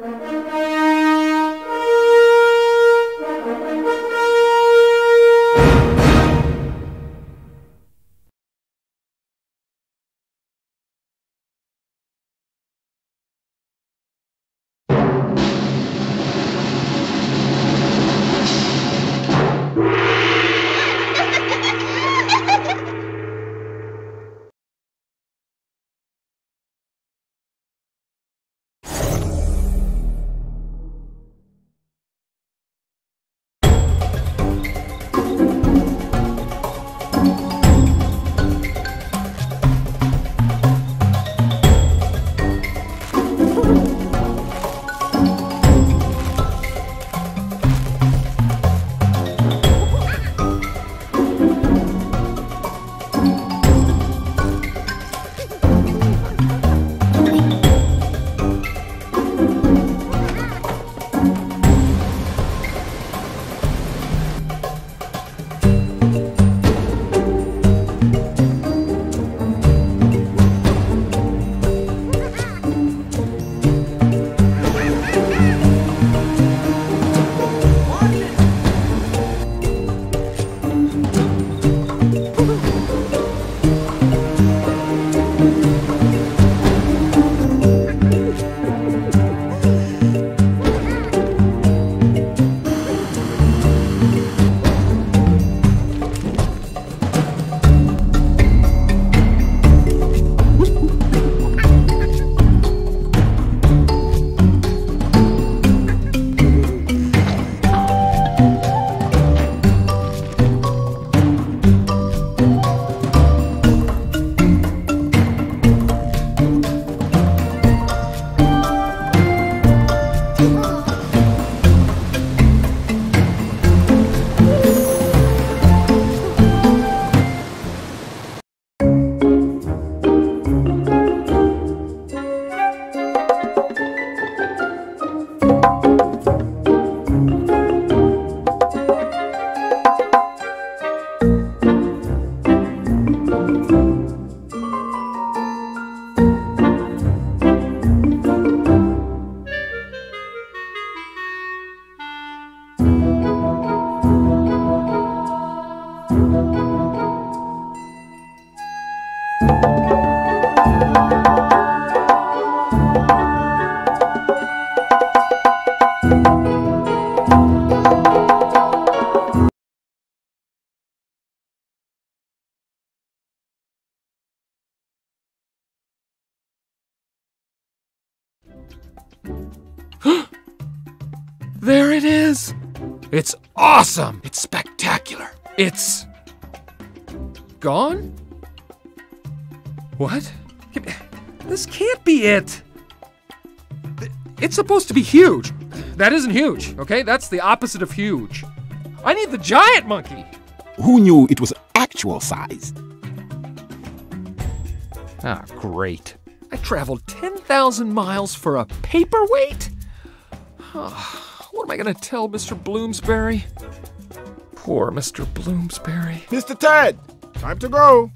There It's awesome! It's spectacular! It's. gone? What? This can't be it! It's supposed to be huge! That isn't huge, okay? That's the opposite of huge. I need the giant monkey! Who knew it was actual size? Ah, great. I traveled 10,000 miles for a paperweight? What am I gonna tell Mr. Bloomsbury? Poor Mr. Bloomsbury. Mr. Ted, time to go.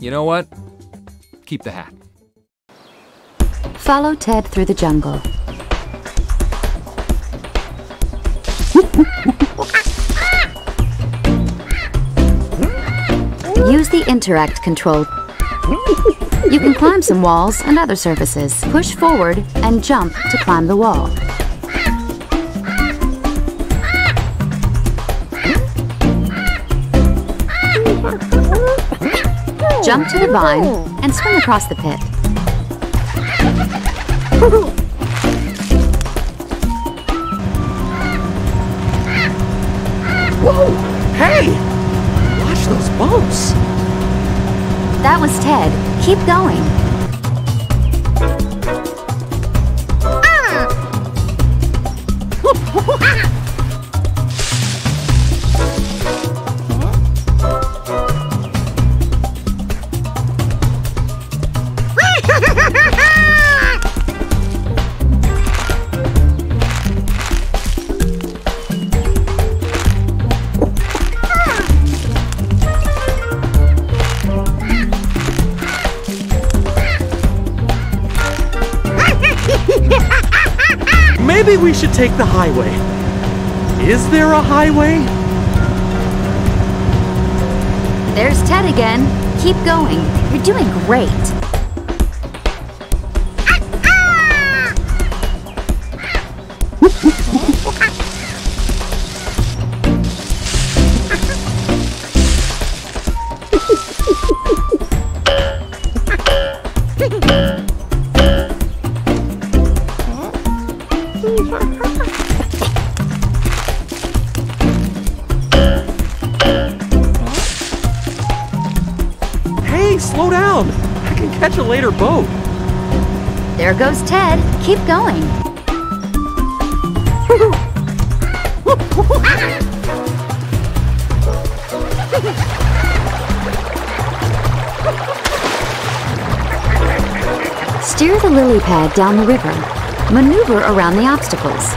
You know what? Keep the hat. Follow Ted through the jungle. Use the interact control. You can climb some walls and other surfaces. Push forward and jump to climb the wall. Jump to the vine and swing across the pit. Whoa! Hey! Watch those bumps! That was Ted. Keep going. Take the highway. Is there a highway? There's Ted again. Keep going. You're doing great. Catch a later boat. There goes Ted. Keep going. Steer the lily pad down the river. Maneuver around the obstacles.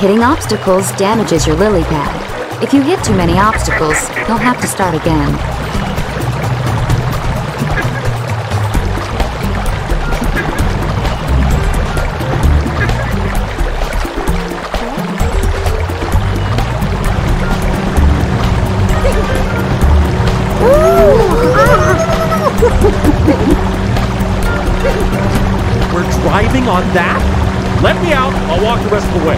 Hitting obstacles damages your lily pad. If you hit too many obstacles, you'll have to start again. The rest of the way.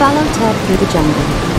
Follow Ted through the jungle.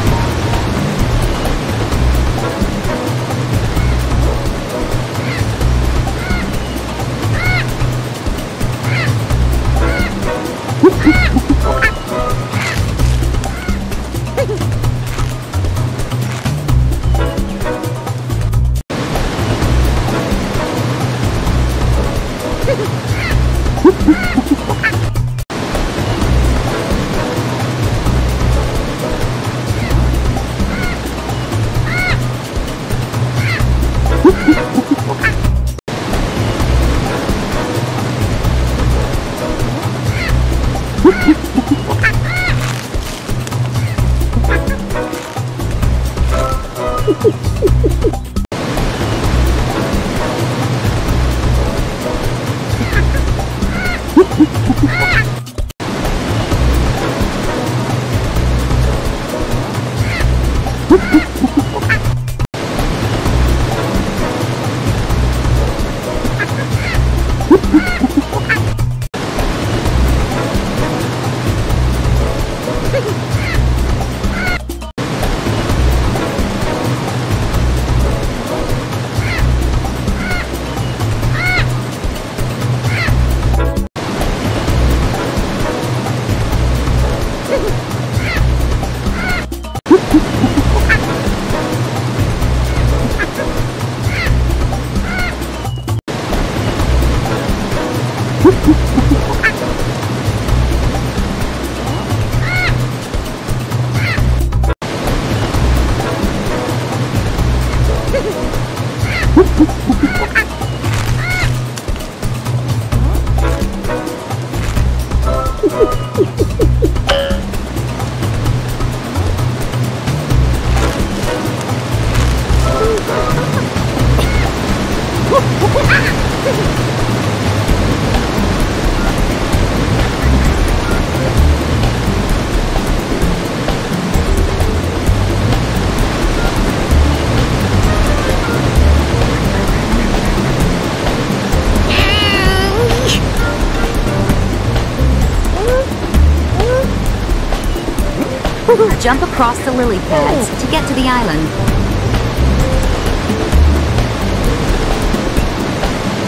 jump across the lily pads to get to the island.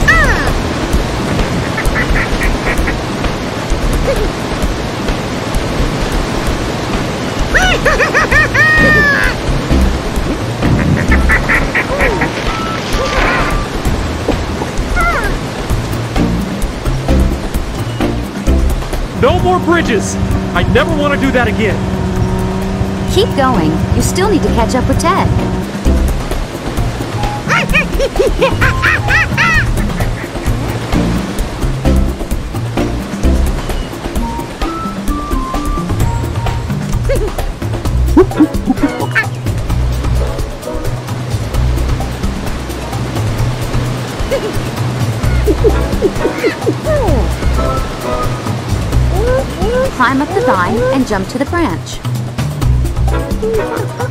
Ah! No more bridges! I never want to do that again. Keep going. You still need to catch up with Ted. Climb up the vine and jump to the branch. Uh.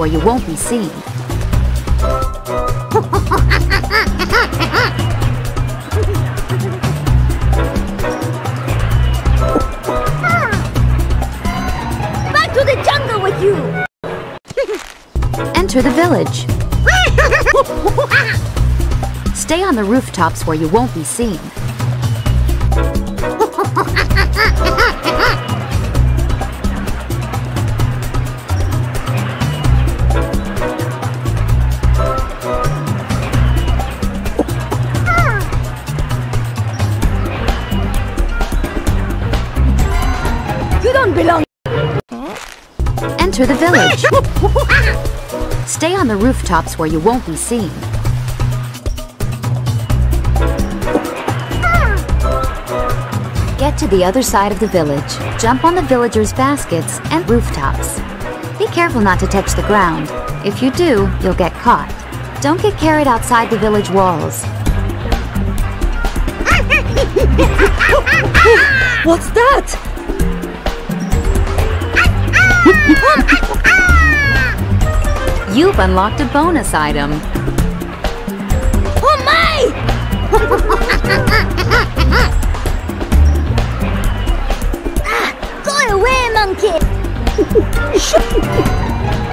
Where you won't be seen. Back to the jungle with you! Enter the village. Stay on the rooftops where you won't be seen. Enter the village. Stay on the rooftops where you won't be seen. Get to the other side of the village. Jump on the villagers' baskets and rooftops. Be careful not to touch the ground. If you do, you'll get caught. Don't get carried outside the village walls. What's that? You've unlocked a bonus item. Oh my! Ah, Go away, monkey!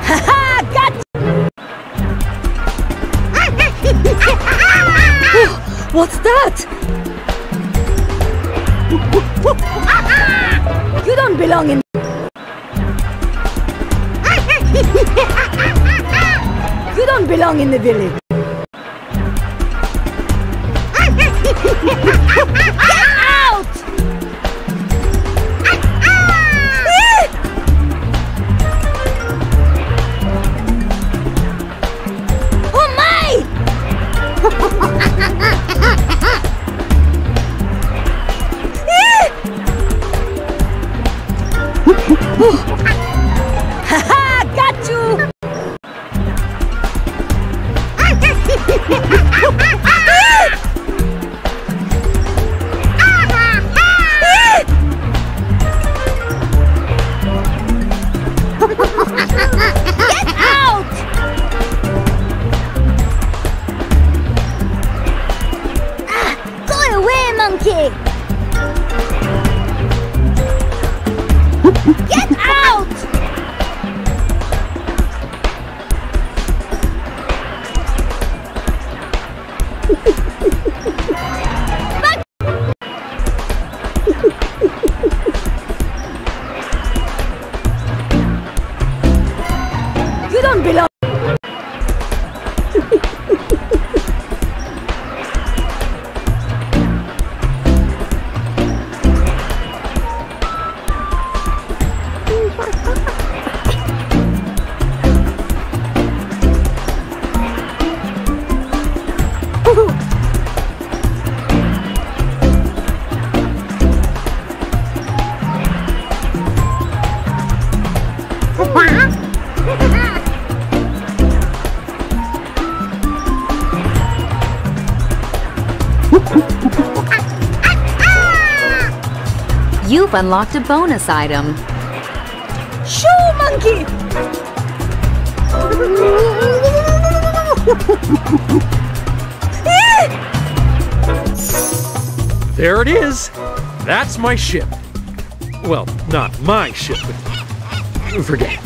Haha, got What's that? You don't belong in. You don't belong in the village. You've unlocked a bonus item. Shoo, monkey! There it is. That's my ship. Well, not my ship, but forget.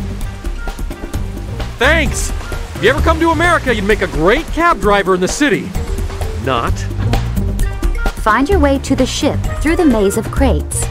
Thanks. If you ever come to America, you'd make a great cab driver in the city. Not. Find your way to the ship through the maze of crates.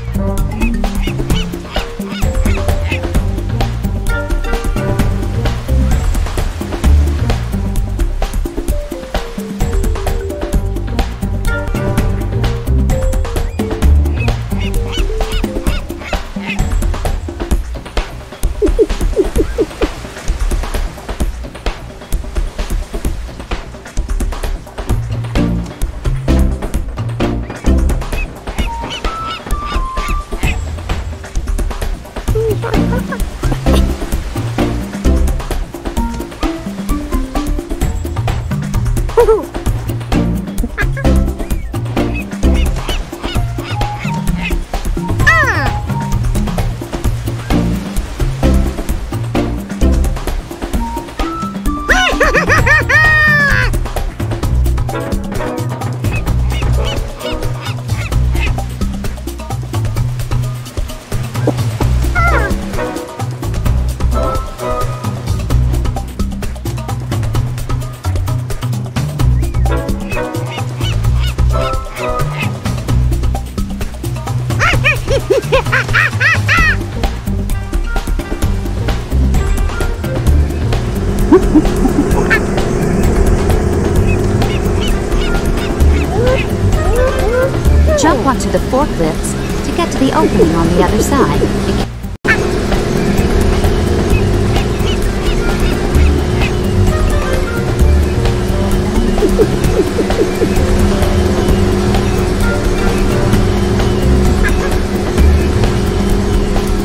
Jump onto the forklifts to get to the opening on the other side.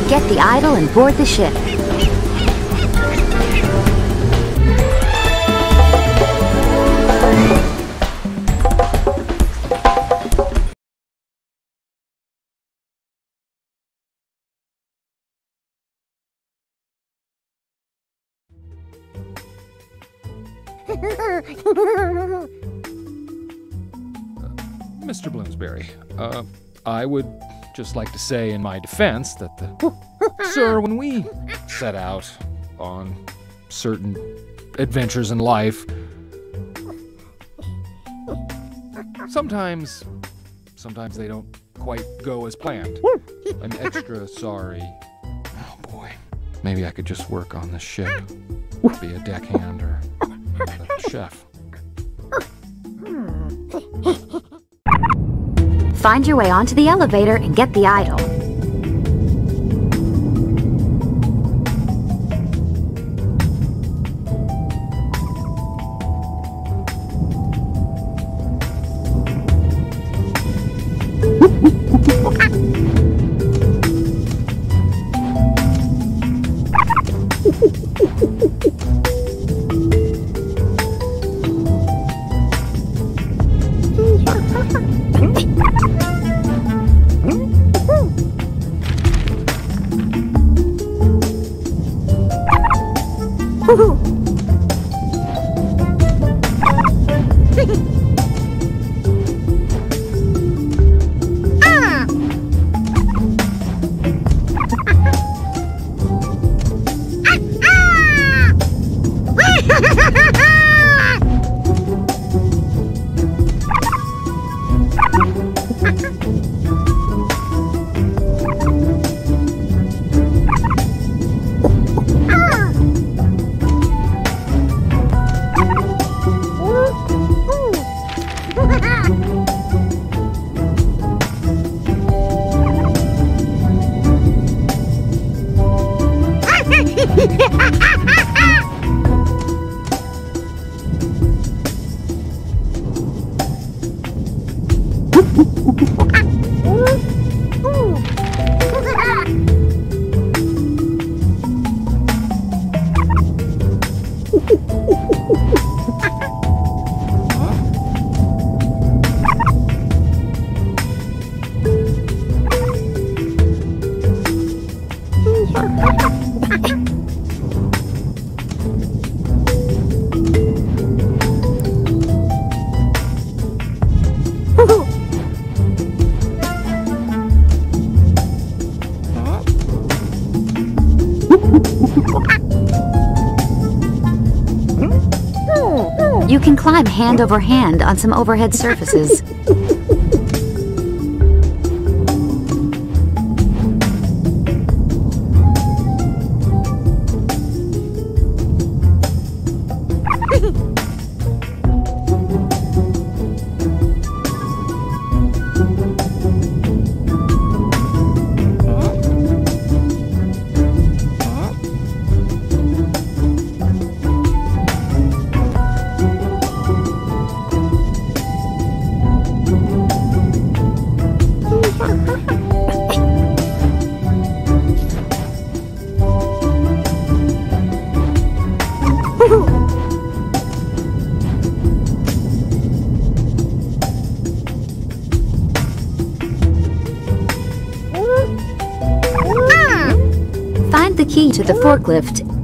Get the idol and board the ship. Uh, I would just like to say in my defense that the. Sir, when we set out on certain adventures in life, sometimes. Sometimes they don't quite go as planned. I'm extra sorry. Oh boy. Maybe I could just work on this ship. Be a deckhand or a chef. Find your way onto the elevator and get the idol. Hand over hand on some overhead surfaces. the forklift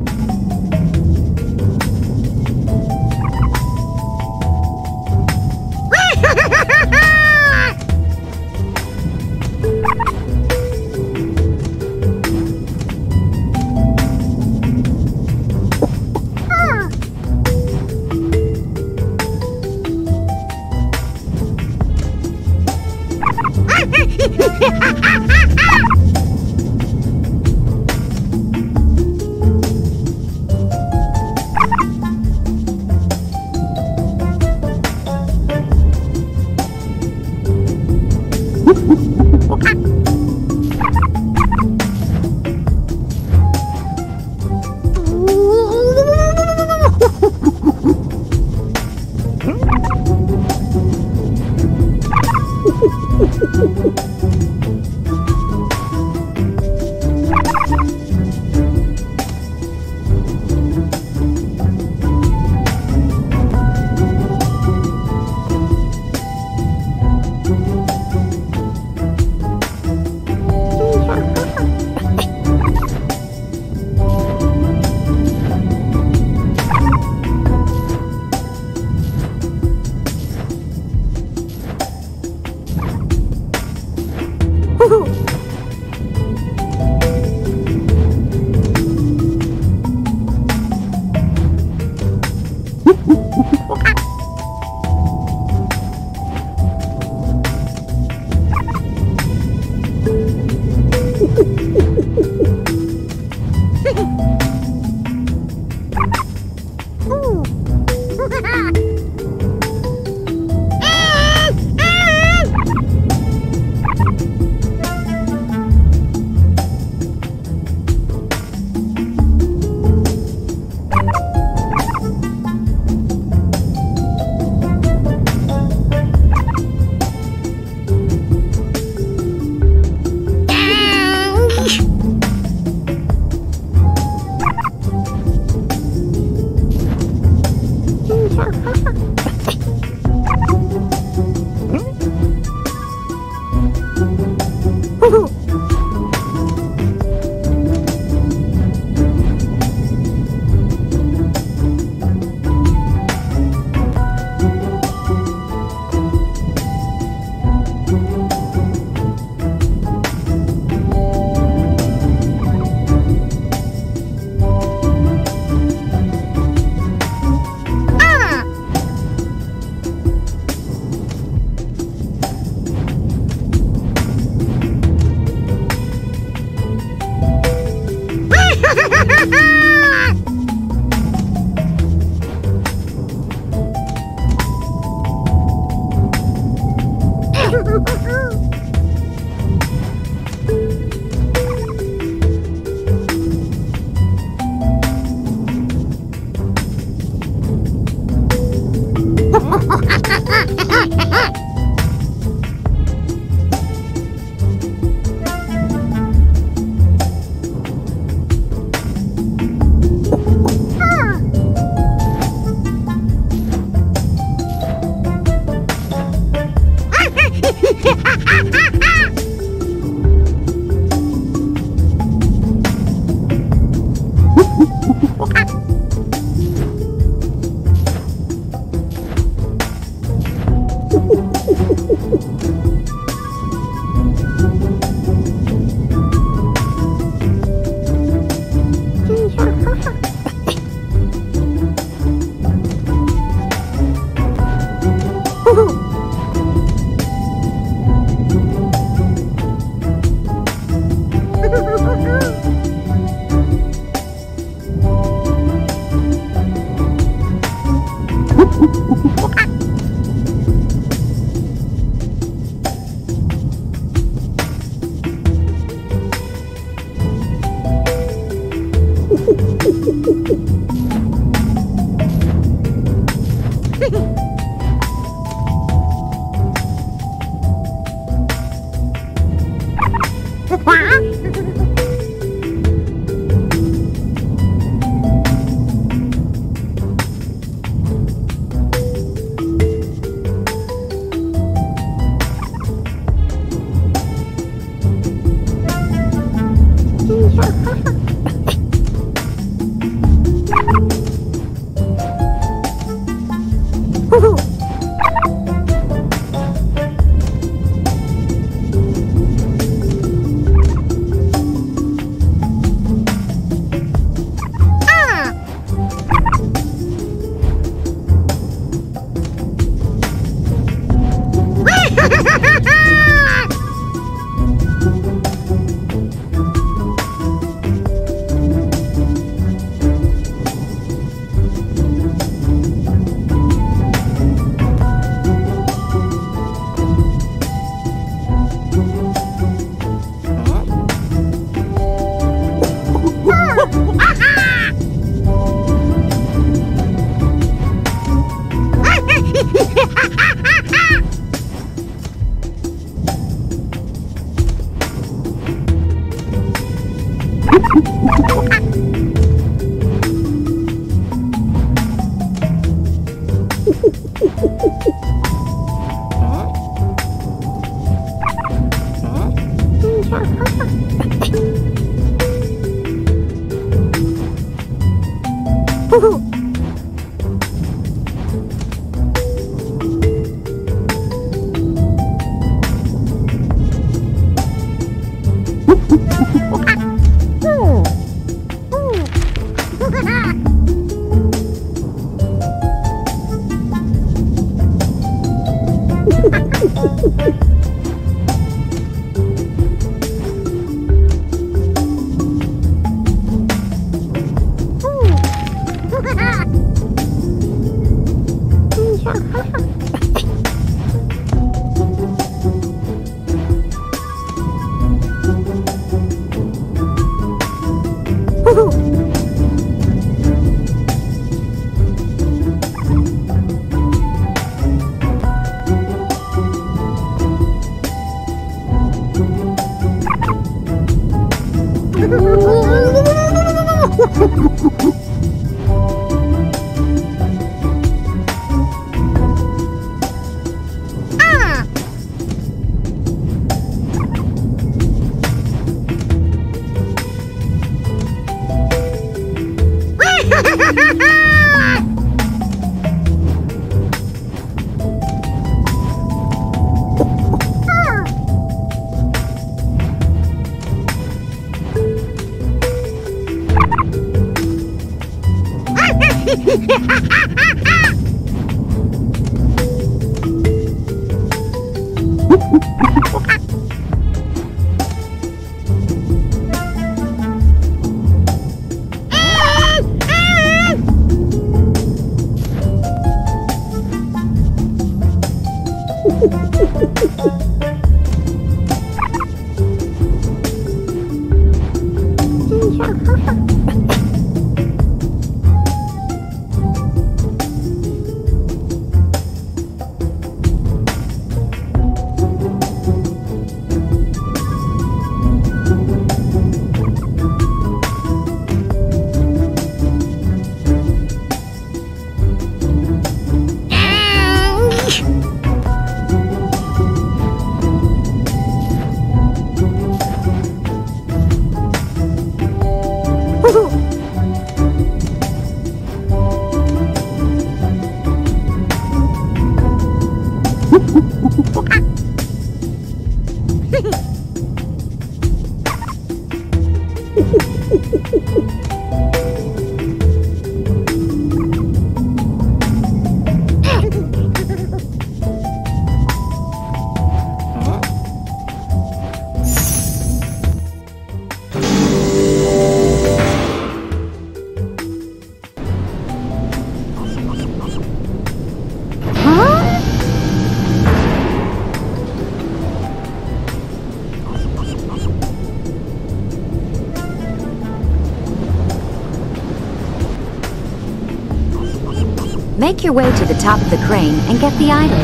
Ha ha ha! Make your way to the top of the crane and get the idler.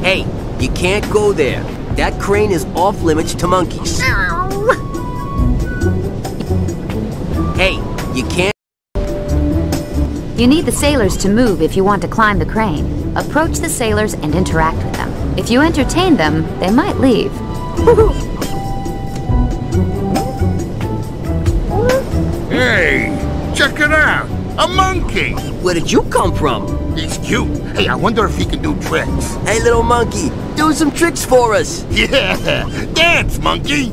Hey, you can't go there. That crane is off limits to monkeys. Hey, you can't. You need the sailors to move if you want to climb the crane. Approach the sailors and interact with them. If you entertain them, they might leave. Hey, check it out. A monkey. Where did you come from? He's cute. Hey, I wonder if he can do tricks. Hey, little monkey, do some tricks for us. Yeah, dance, monkey.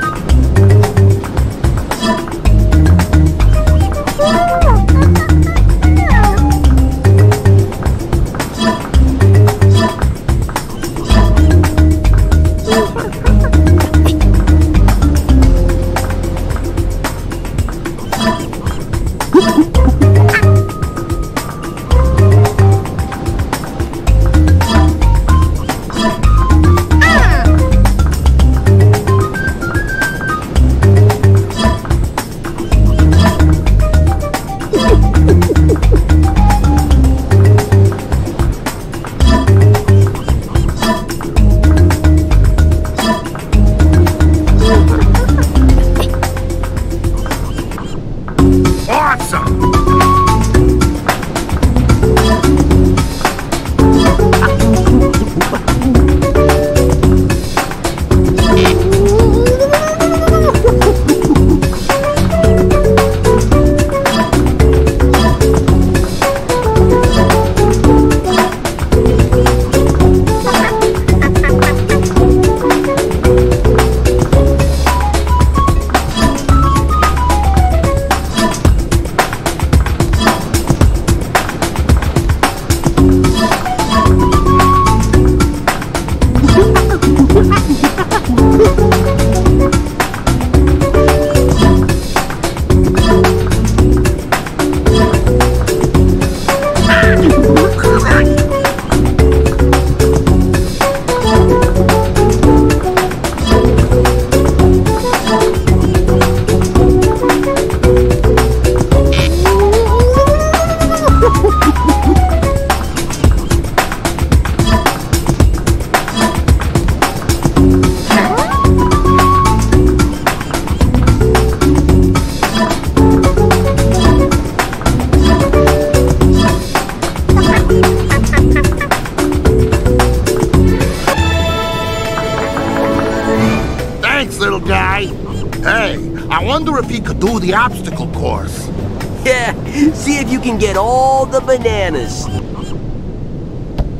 Can get all the bananas.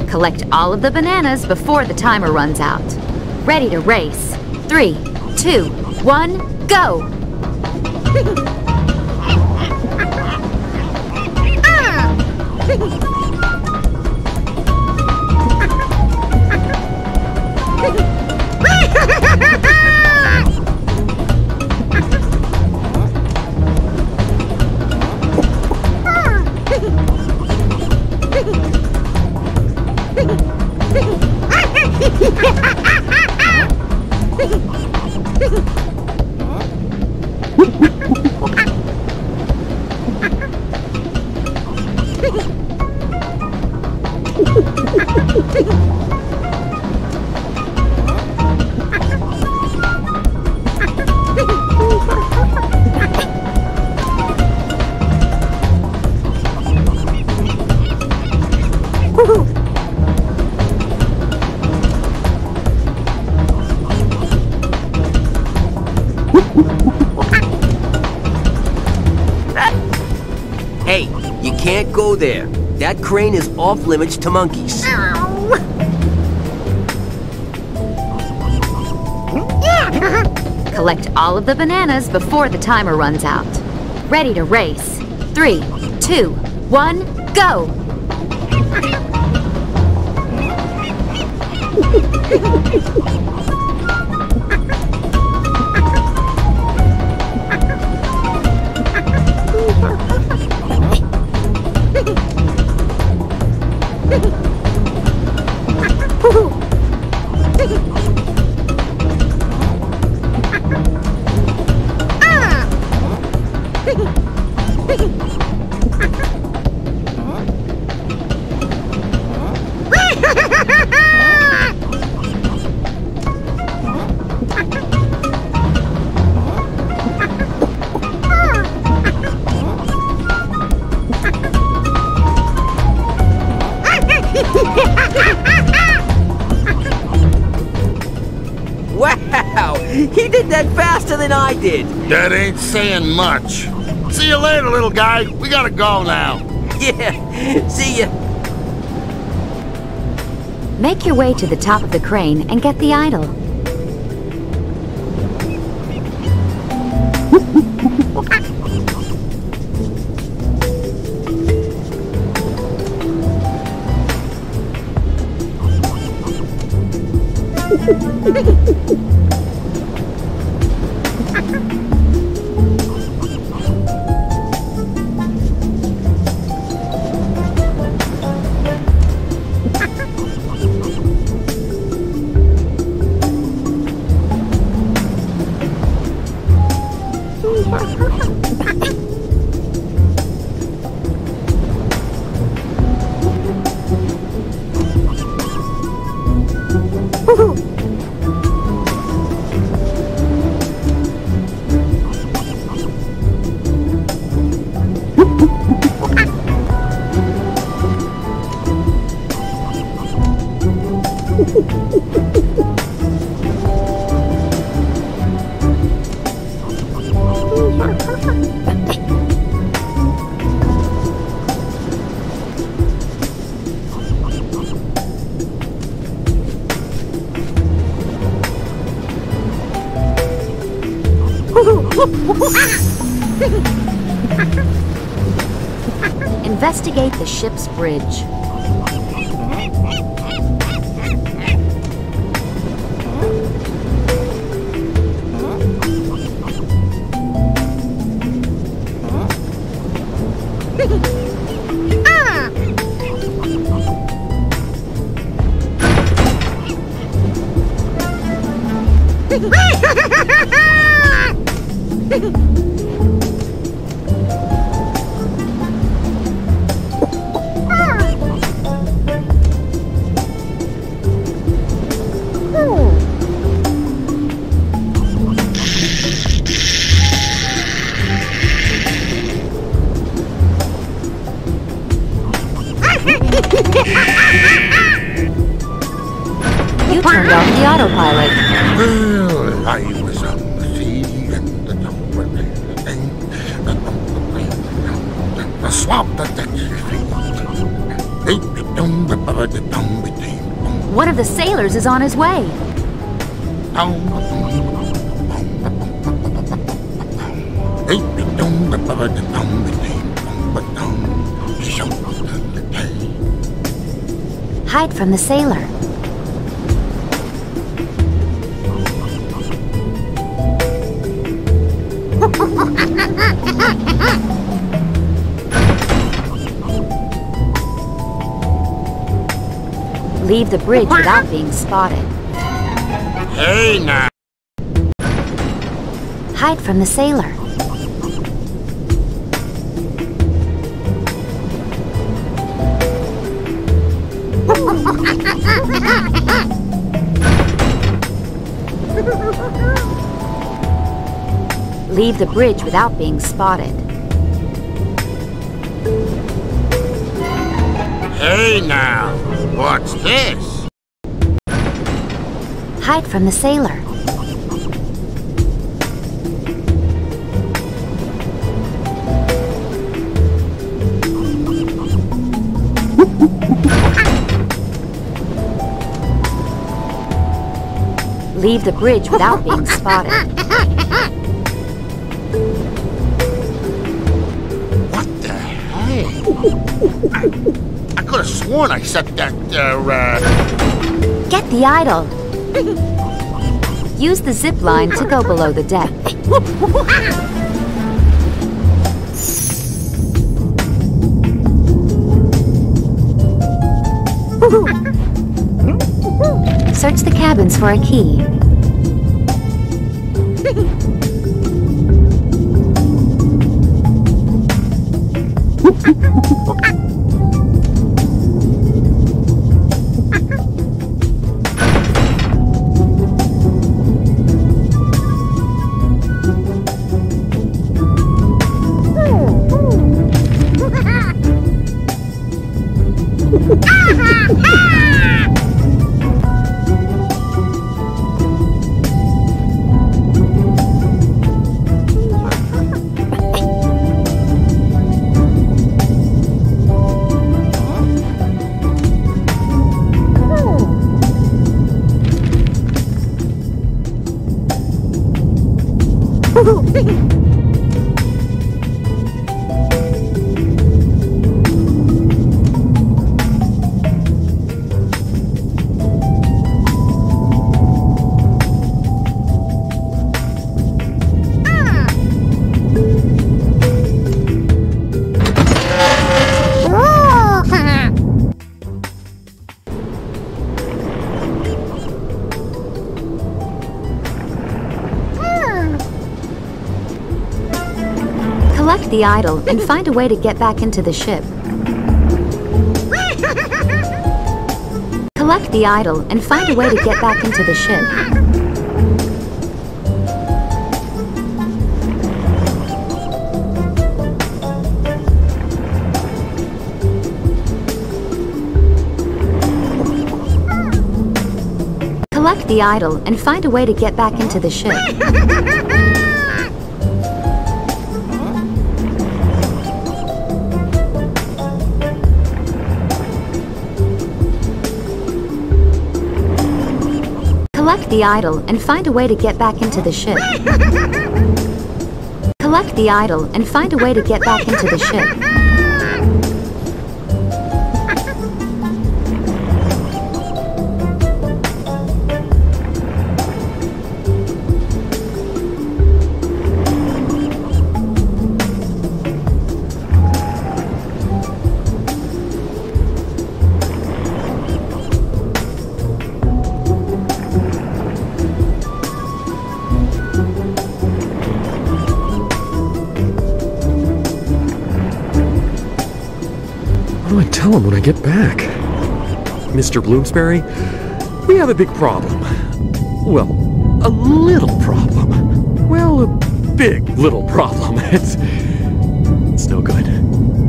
Collect all of the bananas before the timer runs out. Ready to race. Three, two, one, go! Hey, you can't go there. That crane is off limits to monkeys. Collect all of the bananas before the timer runs out. Ready to race. Three, two, one, go! Wow! He did that faster than I did! That ain't saying much. See you later, little guy. We gotta go now. Yeah, see ya. Make your way to the top of the crane and get the idol. Investigate the ship's bridge. You turned off the autopilot. Well, I One of the sailors is on his way. Hide from the sailor. leave the bridge without being spotted. Hey, now! Hide from the sailor. leave the bridge without being spotted. Hey now! What's this? Hide from the sailor. Leave the bridge without being spotted. What the heck? Could have sworn I set that, uh, uh... Get the idol. Use the zip line to go below the deck. Search the cabins for a key. The idol and find a way to get back into the ship. Collect the idol and find a way to get back into the ship. Collect the idol and find a way to get back into the ship. The idol and find a way to get back into the ship. Collect the idol and find a way to get back into the ship. When I get back? Mr. Bloomsbury, we have a big problem. Well, a little problem. Well, a big little problem. It's. It's no good.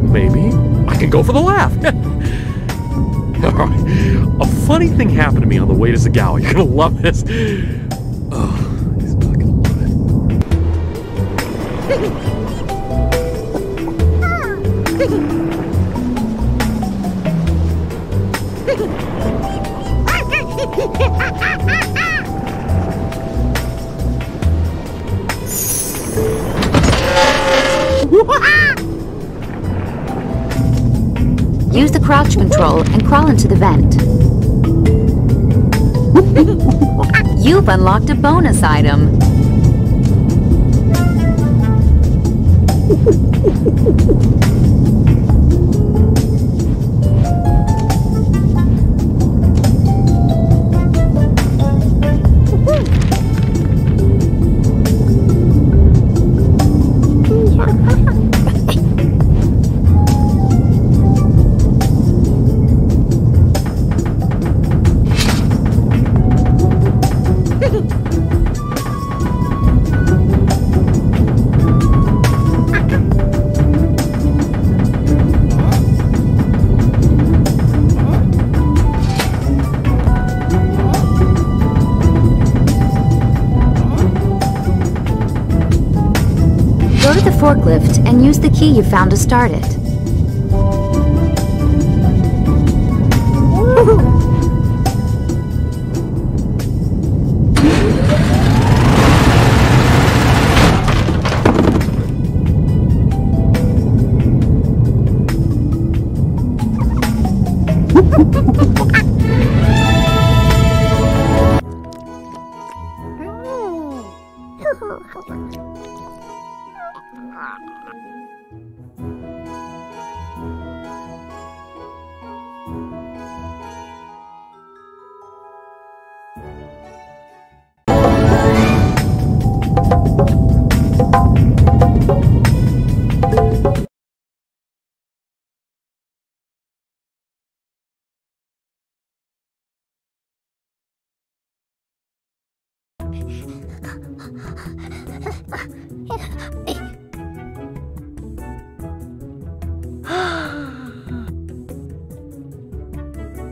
Maybe I can go for the laugh. A funny thing happened to me on the way to Zagawa. You're gonna love this. to the vent. You've unlocked a bonus item. use the key you found to start it.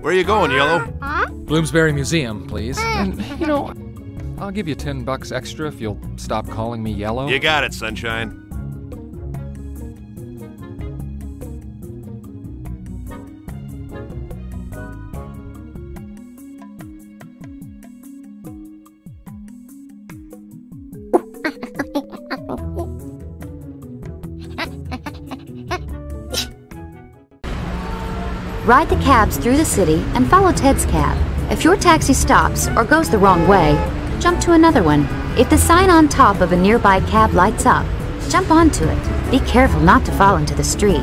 Where are you going, Yellow? Bloomsbury Museum, please. Hmm. And, you know, I'll give you 10 bucks extra if you'll stop calling me yellow. You got it, Sunshine. Ride the cabs through the city and follow Ted's cab. If your taxi stops or goes the wrong way, jump to another one. If the sign on top of a nearby cab lights up, jump onto it. Be careful not to fall into the street.